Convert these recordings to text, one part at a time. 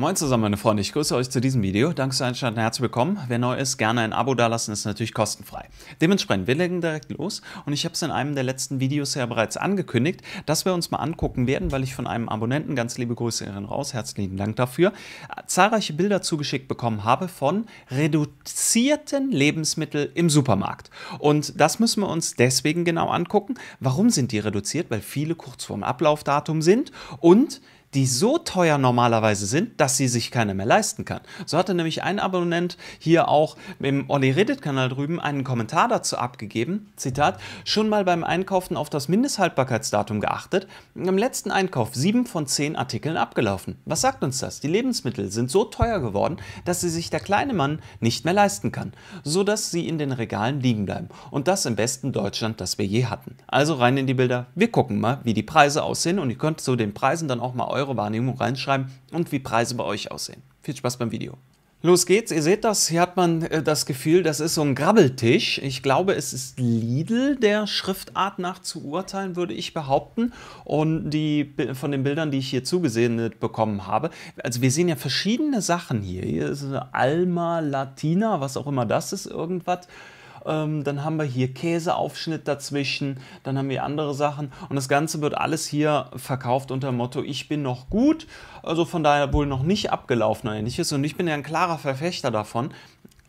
Moin zusammen, meine Freunde. Ich grüße euch zu diesem Video. Danke fürs Einschalten, herzlich willkommen. Wer neu ist, gerne ein Abo dalassen, ist natürlich kostenfrei. Dementsprechend, wir legen direkt los und ich habe es in einem der letzten Videos ja bereits angekündigt, dass wir uns mal angucken werden, weil ich von einem Abonnenten, ganz liebe Grüße Ihren raus, herzlichen Dank dafür, zahlreiche Bilder zugeschickt bekommen habe von reduzierten Lebensmitteln im Supermarkt. Und das müssen wir uns deswegen genau angucken. Warum sind die reduziert? Weil viele kurz vorm Ablaufdatum sind und die so teuer normalerweise sind, dass sie sich keiner mehr leisten kann. So hatte nämlich ein Abonnent hier auch im Olli Reddit-Kanal drüben einen Kommentar dazu abgegeben. Zitat: Schon mal beim Einkaufen auf das Mindesthaltbarkeitsdatum geachtet. Im letzten Einkauf sieben von zehn Artikeln abgelaufen. Was sagt uns das? Die Lebensmittel sind so teuer geworden, dass sie sich der kleine Mann nicht mehr leisten kann, sodass sie in den Regalen liegen bleiben. Und das im besten Deutschland, das wir je hatten. Also rein in die Bilder. Wir gucken mal, wie die Preise aussehen und ihr könnt zu den Preisen dann auch mal eure Wahrnehmung reinschreiben und wie Preise bei euch aussehen. Viel Spaß beim Video. Los geht's, ihr seht das, hier hat man äh, das Gefühl, das ist so ein Grabbeltisch. Ich glaube, es ist Lidl der Schriftart nach zu urteilen, würde ich behaupten. Und die von den Bildern, die ich hier zugesehen bekommen habe, also wir sehen ja verschiedene Sachen hier. Hier ist eine Alma Latina, was auch immer das ist, irgendwas. Ähm, dann haben wir hier Käseaufschnitt dazwischen, dann haben wir andere Sachen und das Ganze wird alles hier verkauft unter dem Motto, ich bin noch gut, also von daher wohl noch nicht abgelaufen oder ähnliches und ich bin ja ein klarer Verfechter davon,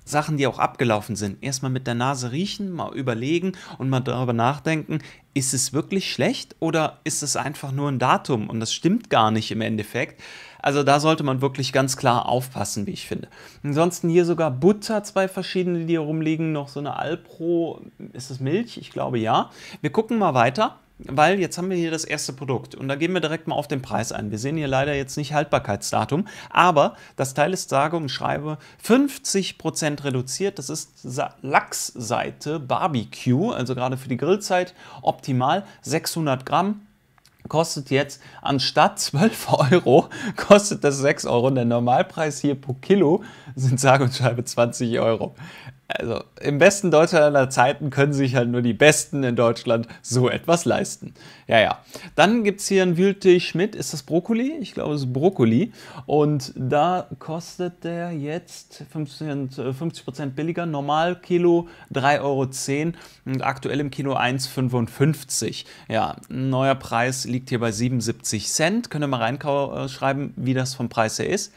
Sachen, die auch abgelaufen sind, erstmal mit der Nase riechen, mal überlegen und mal darüber nachdenken, ist es wirklich schlecht oder ist es einfach nur ein Datum und das stimmt gar nicht im Endeffekt. Also da sollte man wirklich ganz klar aufpassen, wie ich finde. Ansonsten hier sogar Butter, zwei verschiedene, die hier rumliegen, noch so eine Alpro, ist es Milch? Ich glaube ja. Wir gucken mal weiter weil jetzt haben wir hier das erste Produkt und da gehen wir direkt mal auf den Preis ein. Wir sehen hier leider jetzt nicht Haltbarkeitsdatum, aber das Teil ist sage und schreibe 50% reduziert. Das ist Lachsseite Barbecue, also gerade für die Grillzeit optimal. 600 Gramm, kostet jetzt anstatt 12 Euro, kostet das 6 Euro. Der Normalpreis hier pro Kilo sind sage und schreibe 20 Euro. Also im besten Deutschland aller Zeiten können sich halt nur die Besten in Deutschland so etwas leisten. Ja, ja. Dann gibt es hier ein Wühltisch mit, ist das Brokkoli? Ich glaube, es ist Brokkoli. Und da kostet der jetzt 50%, 50 billiger. Normal Kilo 3,10 Euro und aktuell im Kilo 1,55. Ja, neuer Preis liegt hier bei 77 Cent. Könnt ihr mal reinschreiben, wie das vom Preis her ist.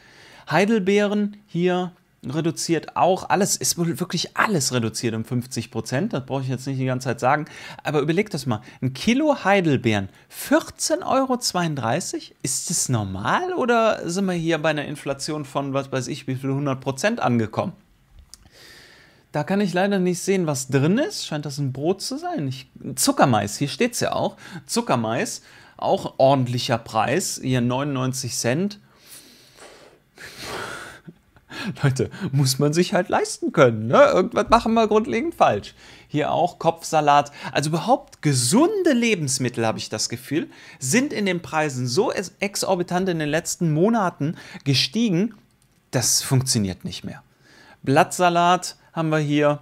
Heidelbeeren hier reduziert auch. Alles ist wirklich alles reduziert um 50 Prozent. Das brauche ich jetzt nicht die ganze Zeit sagen. Aber überlegt das mal. Ein Kilo Heidelbeeren, 14,32 Euro? Ist das normal oder sind wir hier bei einer Inflation von, was weiß ich, wie viel 100 Prozent angekommen? Da kann ich leider nicht sehen, was drin ist. Scheint das ein Brot zu sein. Ich, Zuckermais, hier steht es ja auch. Zuckermais, auch ordentlicher Preis. Hier 99 Cent. Leute, muss man sich halt leisten können. Ne? Irgendwas machen wir grundlegend falsch. Hier auch Kopfsalat. Also überhaupt gesunde Lebensmittel, habe ich das Gefühl, sind in den Preisen so exorbitant in den letzten Monaten gestiegen, das funktioniert nicht mehr. Blattsalat haben wir hier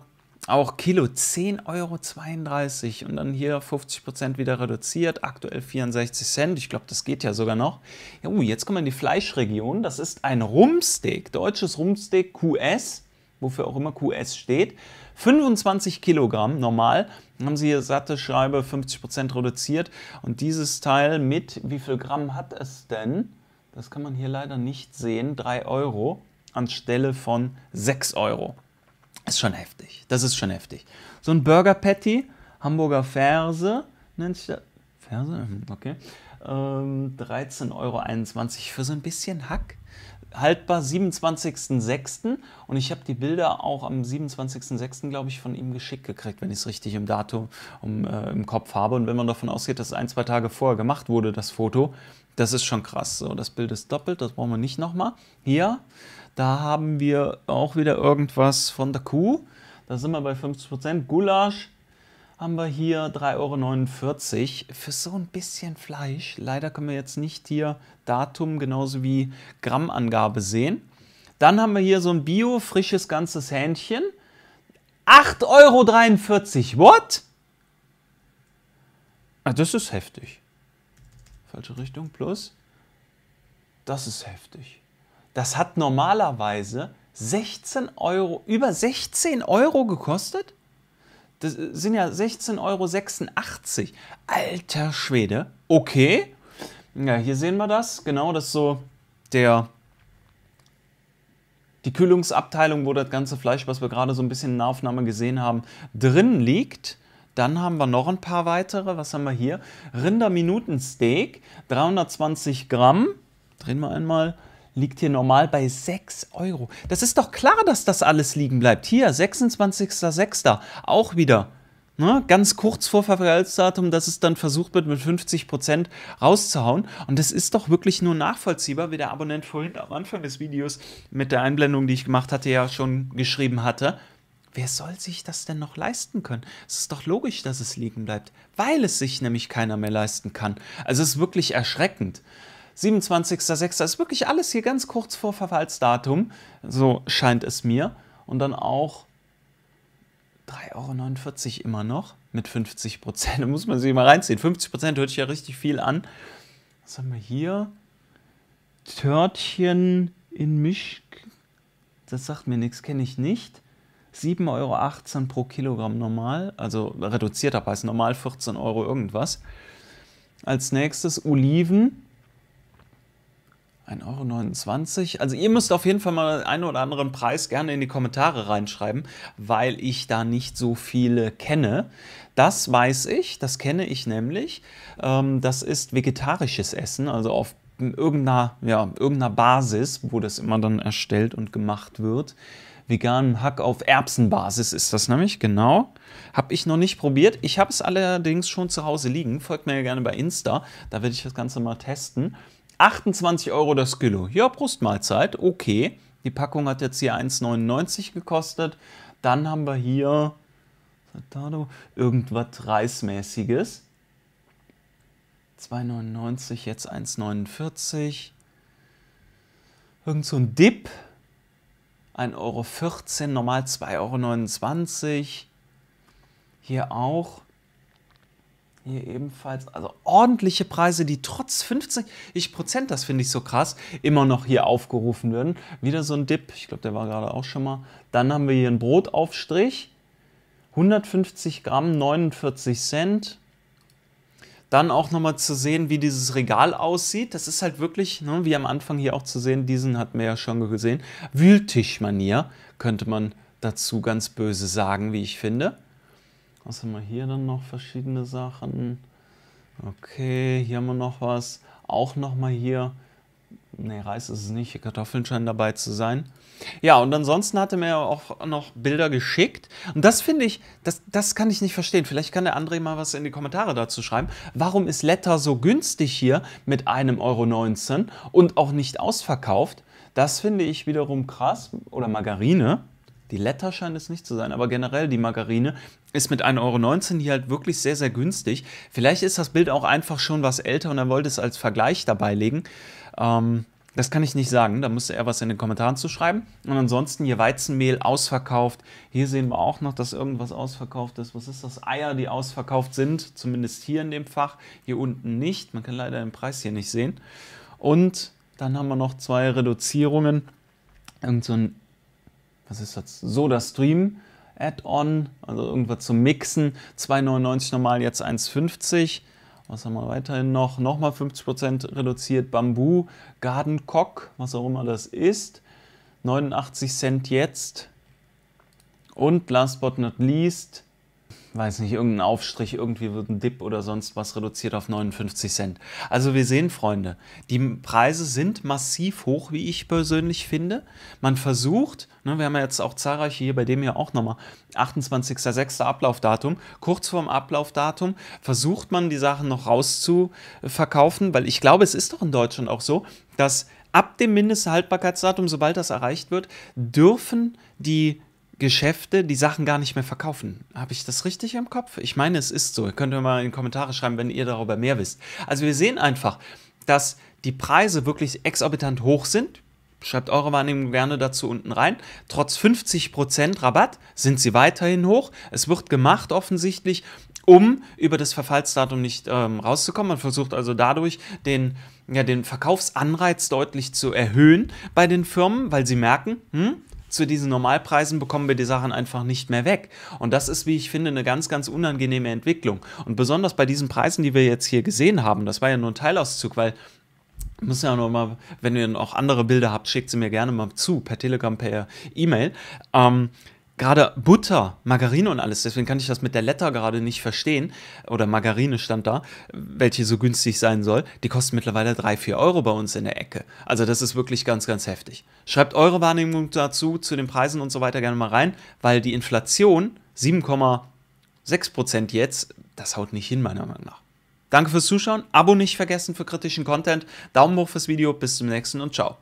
auch Kilo 10,32 Euro und dann hier 50% wieder reduziert, aktuell 64 Cent. Ich glaube, das geht ja sogar noch. Ja, uh, jetzt kommen wir in die Fleischregion. Das ist ein Rumsteak, deutsches Rumsteak QS, wofür auch immer QS steht. 25 Kilogramm normal. Dann haben sie hier satte Scheibe 50% reduziert. Und dieses Teil mit, wie viel Gramm hat es denn? Das kann man hier leider nicht sehen. 3 Euro anstelle von 6 Euro. Ist schon heftig. Das ist schon heftig. So ein Burger Patty, Hamburger Ferse, nennt sich das. Ferse? Hm, okay. Ähm, 13,21 Euro für so ein bisschen Hack. Haltbar 27.06. Und ich habe die Bilder auch am 27.06. glaube ich von ihm geschickt gekriegt, wenn ich es richtig im Datum um, äh, im Kopf habe. Und wenn man davon ausgeht, dass ein, zwei Tage vorher gemacht wurde, das Foto, das ist schon krass. So, das Bild ist doppelt, das brauchen wir nicht nochmal. Hier da haben wir auch wieder irgendwas von der Kuh. Da sind wir bei 50%. Gulasch haben wir hier 3,49 Euro für so ein bisschen Fleisch. Leider können wir jetzt nicht hier Datum genauso wie Grammangabe sehen. Dann haben wir hier so ein Bio, frisches ganzes Hähnchen. 8,43 Euro. What? Das ist heftig. Falsche Richtung, plus. Das ist heftig. Das hat normalerweise 16 Euro, über 16 Euro gekostet? Das sind ja 16,86 Euro. Alter Schwede. Okay. Ja, hier sehen wir das. Genau, das ist so der die Kühlungsabteilung, wo das ganze Fleisch, was wir gerade so ein bisschen in der Aufnahme gesehen haben, drin liegt. Dann haben wir noch ein paar weitere. Was haben wir hier? Rinderminutensteak, 320 Gramm. Drehen wir einmal. Liegt hier normal bei 6 Euro. Das ist doch klar, dass das alles liegen bleibt. Hier, 26.06. Auch wieder Ne, ganz kurz vor Verfallsdatum, dass es dann versucht wird, mit 50% rauszuhauen. Und das ist doch wirklich nur nachvollziehbar, wie der Abonnent vorhin am Anfang des Videos mit der Einblendung, die ich gemacht hatte, ja schon geschrieben hatte. Wer soll sich das denn noch leisten können? Es ist doch logisch, dass es liegen bleibt, weil es sich nämlich keiner mehr leisten kann. Also es ist wirklich erschreckend. 27.06. ist wirklich alles hier ganz kurz vor Verfallsdatum, so scheint es mir. Und dann auch 3,49 Euro immer noch mit 50 Prozent. Da muss man sich mal reinziehen. 50 Prozent hört sich ja richtig viel an. Was haben wir hier? Törtchen in Misch. Das sagt mir nichts, kenne ich nicht. 7,18 Euro pro Kilogramm normal, also reduzierter Preis, normal 14 Euro irgendwas. Als nächstes Oliven, 1,29 Euro. Also ihr müsst auf jeden Fall mal einen oder anderen Preis gerne in die Kommentare reinschreiben, weil ich da nicht so viele kenne. Das weiß ich, das kenne ich nämlich. Ähm, das ist vegetarisches Essen, also auf irgendeiner, ja, irgendeiner Basis, wo das immer dann erstellt und gemacht wird. Veganen Hack auf Erbsenbasis ist das nämlich, genau. Habe ich noch nicht probiert. Ich habe es allerdings schon zu Hause liegen. Folgt mir ja gerne bei Insta, da werde ich das Ganze mal testen. 28 Euro das Kilo. Ja, Brustmahlzeit, okay. Die Packung hat jetzt hier 1,99 gekostet. Dann haben wir hier irgendwas Reismäßiges. 2,99, jetzt 1,49. Irgend so ein Dip. 1,14 Euro, normal 2,29 Euro. Hier auch hier ebenfalls, also ordentliche Preise, die trotz 50 Prozent, das finde ich so krass, immer noch hier aufgerufen werden. Wieder so ein Dip, ich glaube, der war gerade auch schon mal. Dann haben wir hier einen Brotaufstrich, 150 Gramm, 49 Cent. Dann auch nochmal zu sehen, wie dieses Regal aussieht. Das ist halt wirklich, ne, wie am Anfang hier auch zu sehen, diesen hatten wir ja schon gesehen, Wühltischmanier, könnte man dazu ganz böse sagen, wie ich finde. Was haben wir hier dann noch? Verschiedene Sachen. Okay, hier haben wir noch was. Auch nochmal hier. Ne, Reis ist es nicht. Kartoffeln scheinen dabei zu sein. Ja, und ansonsten hat er mir auch noch Bilder geschickt. Und das finde ich, das, das kann ich nicht verstehen. Vielleicht kann der André mal was in die Kommentare dazu schreiben. Warum ist Letter so günstig hier mit einem Euro 19 und auch nicht ausverkauft? Das finde ich wiederum krass. Oder Margarine. Die Letter scheint es nicht zu sein, aber generell die Margarine ist mit 1,19 Euro hier halt wirklich sehr, sehr günstig. Vielleicht ist das Bild auch einfach schon was älter und er wollte es als Vergleich dabei legen. Ähm, das kann ich nicht sagen, da müsste er was in den Kommentaren zu schreiben. Und ansonsten hier Weizenmehl ausverkauft. Hier sehen wir auch noch, dass irgendwas ausverkauft ist. Was ist das? Eier, die ausverkauft sind, zumindest hier in dem Fach. Hier unten nicht. Man kann leider den Preis hier nicht sehen. Und dann haben wir noch zwei Reduzierungen. Irgend so ein was ist das? Soda Stream Add-on, also irgendwas zum Mixen. 2,99 normal, jetzt 1,50. Was haben wir weiterhin noch? Nochmal 50% reduziert. Bambu, Garden Cock, was auch immer das ist. 89 Cent jetzt. Und last but not least, weiß nicht, irgendein Aufstrich, irgendwie wird ein Dip oder sonst was reduziert auf 59 Cent. Also wir sehen, Freunde, die Preise sind massiv hoch, wie ich persönlich finde. Man versucht, ne, wir haben ja jetzt auch zahlreiche hier, bei dem ja auch nochmal 28.06. Ablaufdatum, kurz vorm Ablaufdatum versucht man die Sachen noch rauszuverkaufen, weil ich glaube, es ist doch in Deutschland auch so, dass ab dem Mindesthaltbarkeitsdatum, sobald das erreicht wird, dürfen die Geschäfte die Sachen gar nicht mehr verkaufen. Habe ich das richtig im Kopf? Ich meine, es ist so. Ihr könnt mir mal in die Kommentare schreiben, wenn ihr darüber mehr wisst. Also wir sehen einfach, dass die Preise wirklich exorbitant hoch sind. Schreibt eure Wahrnehmung gerne dazu unten rein. Trotz 50% Rabatt sind sie weiterhin hoch. Es wird gemacht offensichtlich, um über das Verfallsdatum nicht ähm, rauszukommen. Man versucht also dadurch den, ja, den Verkaufsanreiz deutlich zu erhöhen bei den Firmen, weil sie merken, hm, zu diesen Normalpreisen bekommen wir die Sachen einfach nicht mehr weg. Und das ist, wie ich finde, eine ganz, ganz unangenehme Entwicklung. Und besonders bei diesen Preisen, die wir jetzt hier gesehen haben, das war ja nur ein Teilauszug, weil muss ja noch mal, wenn ihr noch andere Bilder habt, schickt sie mir gerne mal zu, per Telegram, per E-Mail. Ähm, gerade Butter, Margarine und alles, deswegen kann ich das mit der Letter gerade nicht verstehen. Oder Margarine stand da, welche so günstig sein soll. Die kostet mittlerweile 3, 4 Euro bei uns in der Ecke. Also das ist wirklich ganz, ganz heftig. Schreibt eure Wahrnehmung dazu, zu den Preisen und so weiter gerne mal rein, weil die Inflation 7,6% jetzt, das haut nicht hin, meiner Meinung nach. Danke fürs Zuschauen, Abo nicht vergessen für kritischen Content, Daumen hoch fürs Video, bis zum nächsten und ciao.